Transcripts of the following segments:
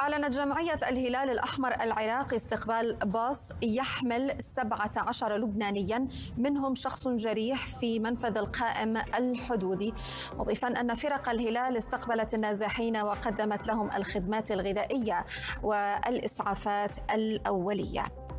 أعلنت جمعية الهلال الأحمر العراقي استقبال باص يحمل 17 لبنانيا منهم شخص جريح في منفذ القائم الحدودي. مضيفا أن فرق الهلال استقبلت النازحين وقدمت لهم الخدمات الغذائية والإسعافات الأولية.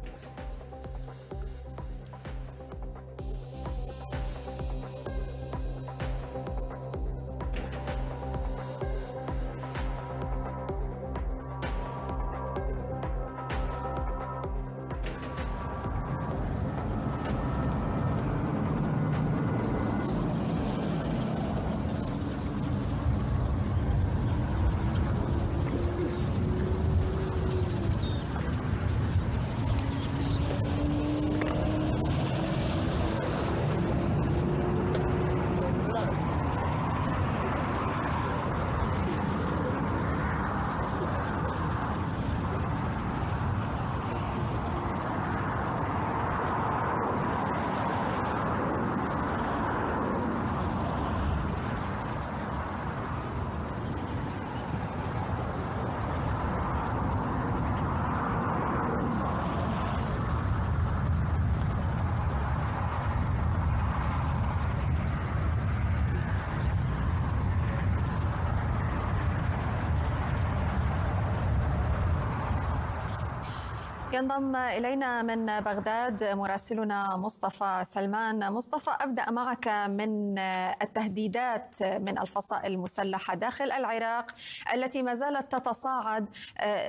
ينضم إلينا من بغداد مراسلنا مصطفى سلمان. مصطفى أبدأ معك من التهديدات من الفصائل المسلحة داخل العراق التي ما زالت تتصاعد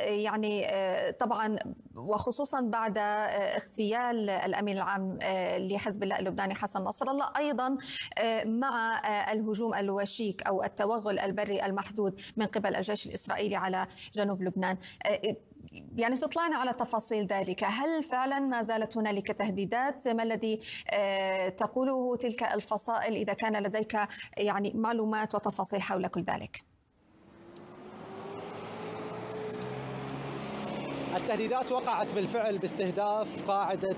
يعني طبعا وخصوصا بعد اغتيال الأمين العام لحزب الله اللبناني حسن نصر الله أيضا مع الهجوم الوشيك أو التوغل البري المحدود من قبل الجيش الإسرائيلي على جنوب لبنان. يعني تطلعنا على تفاصيل ذلك. هل فعلا ما زالت هنالك تهديدات؟ ما الذي تقوله تلك الفصائل إذا كان لديك يعني معلومات وتفاصيل حول كل ذلك؟ التهديدات وقعت بالفعل باستهداف قاعدة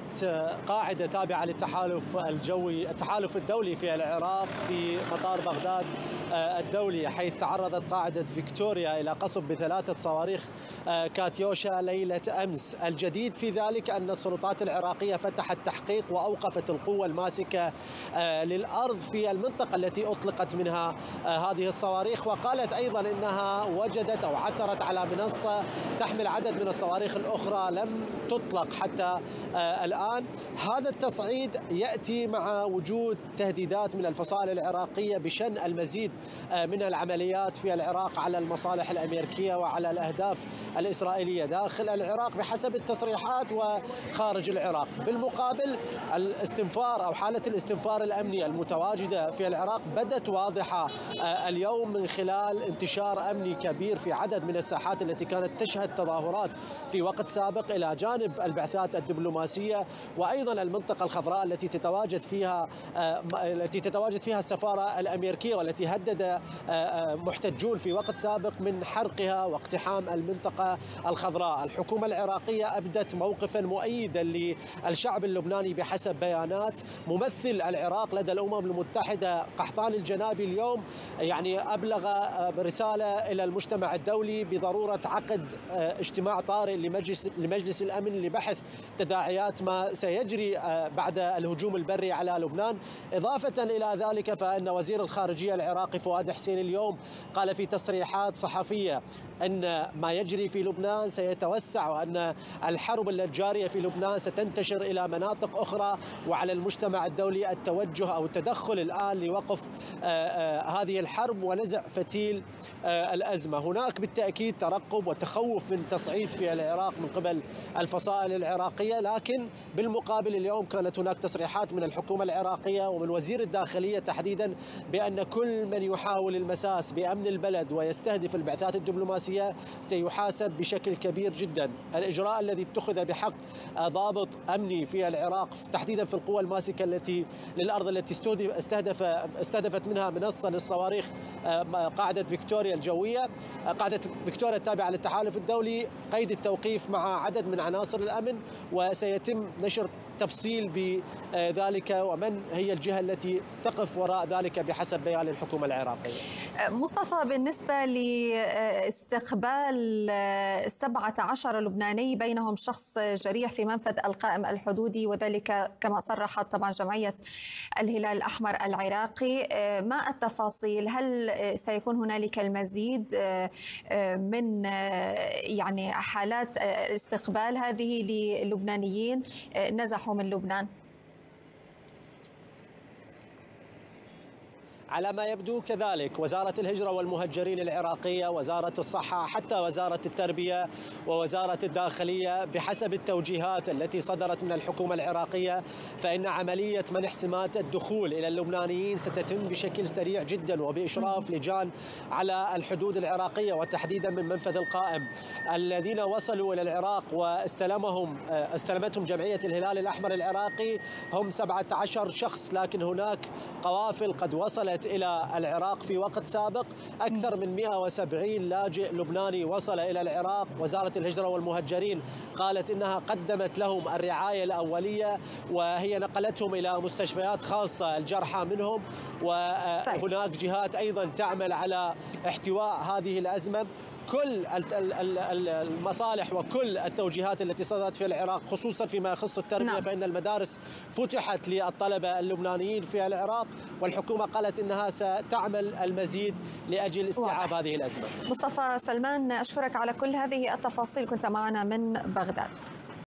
قاعدة تابعة للتحالف الجوي التحالف الدولي في العراق في مطار بغداد الدولي حيث تعرضت قاعدة فيكتوريا إلى قصف بثلاثة صواريخ كاتيوشا ليلة أمس. الجديد في ذلك أن السلطات العراقية فتحت تحقيق وأوقفت القوة الماسكة للأرض في المنطقة التي أطلقت منها هذه الصواريخ. وقالت أيضا أنها وجدت أو عثرت على منصة تحمل عدد من الصواريخ الأخرى لم تطلق حتى الآن. هذا التصعيد يأتي مع وجود تهديدات من الفصائل العراقية بشن المزيد من العمليات في العراق على المصالح الأمريكية وعلى الأهداف الإسرائيلية داخل العراق بحسب التصريحات وخارج العراق. بالمقابل الاستنفار أو حالة الاستنفار الأمني المتواجدة في العراق بدت واضحة اليوم من خلال انتشار أمني كبير في عدد من الساحات التي كانت تشهد تظاهرات في وقت سابق إلى جانب البعثات الدبلوماسية وأيضا المنطقة الخضراء التي تتواجد فيها التي تتواجد فيها السفارة الأمريكية والتي هدد محتجون في وقت سابق من حرقها واقتحام المنطقة الخضراء. الحكومة العراقية أبدت موقفا مؤيدا للشعب اللبناني بحسب بيانات ممثل العراق لدى الأمم المتحدة قحطان الجنابي اليوم. يعني أبلغ رسالة إلى المجتمع الدولي بضرورة عقد اجتماع طارئ لمجلس لمجلس الأمن لبحث تداعيات ما سيجري بعد الهجوم البري على لبنان. إضافة إلى ذلك فإن وزير الخارجية العراقي فؤاد حسين اليوم قال في تصريحات صحفية أن ما يجري في لبنان سيتوسع وأن الحرب الجارية في لبنان ستنتشر إلى مناطق أخرى وعلى المجتمع الدولي التوجه أو التدخل الآن لوقف هذه الحرب ونزع فتيل الأزمة. هناك بالتأكيد ترقب وتخوف من تصعيد في العراق. من قبل الفصائل العراقية لكن بالمقابل اليوم كانت هناك تصريحات من الحكومة العراقية ومن وزير الداخلية تحديدا بأن كل من يحاول المساس بأمن البلد ويستهدف البعثات الدبلوماسية سيحاسب بشكل كبير جدا. الإجراء الذي اتخذ بحق ضابط أمني في العراق تحديدا في القوى الماسكة التي للأرض التي استهدف استهدفت منها منصة للصواريخ قاعدة فيكتوريا الجوية قاعدة فيكتوريا التابعة للتحالف الدولي قيد التوقيف مع عدد من عناصر الأمن وسيتم نشر تفصيل بذلك ومن هي الجهة التي تقف وراء ذلك بحسب بيان الحكومة العراقية؟ مصطفى بالنسبة لاستقبال 17 لبناني بينهم شخص جريح في منفذ القائم الحدودي وذلك كما صرحت طبعا جمعية الهلال الأحمر العراقي. ما التفاصيل؟ هل سيكون هنالك المزيد من يعني حالات استقبال هذه للبنانيين؟ نزحوا من لبنان. على ما يبدو كذلك وزارة الهجرة والمهجرين العراقية وزارة الصحة حتى وزارة التربية ووزارة الداخلية بحسب التوجيهات التي صدرت من الحكومة العراقية فإن عملية منح سمات الدخول إلى اللبنانيين ستتم بشكل سريع جدا وبإشراف لجان على الحدود العراقية وتحديدا من منفذ القائم. الذين وصلوا إلى العراق واستلمهم استلمتهم جمعية الهلال الأحمر العراقي هم 17 شخص لكن هناك قوافل قد وصلت إلى العراق في وقت سابق. أكثر من 170 لاجئ لبناني وصل إلى العراق. وزارة الهجرة والمهجرين قالت إنها قدمت لهم الرعاية الأولية وهي نقلتهم إلى مستشفيات خاصة الجرحى منهم. وهناك جهات أيضا تعمل على احتواء هذه الأزمة. كل المصالح وكل التوجيهات التي صدرت في العراق خصوصا فيما يخص التربية نعم. فإن المدارس فتحت للطلبة اللبنانيين في العراق. والحكومة قالت إنها ستعمل المزيد لأجل استيعاب هذه الأزمة. مصطفى سلمان أشكرك على كل هذه التفاصيل كنت معنا من بغداد.